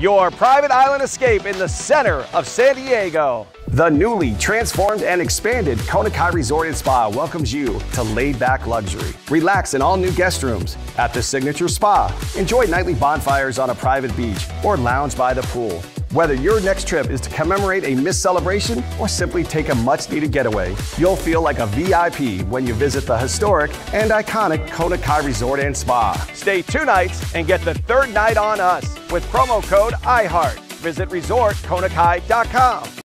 your private island escape in the center of San Diego. The newly transformed and expanded Kona Kai Resort and Spa welcomes you to laid back luxury. Relax in all new guest rooms. At the Signature Spa, enjoy nightly bonfires on a private beach or lounge by the pool. Whether your next trip is to commemorate a missed celebration or simply take a much needed getaway, you'll feel like a VIP when you visit the historic and iconic Kona Kai Resort and Spa. Stay two nights and get the third night on us with promo code IHEART. Visit resortkonakai.com.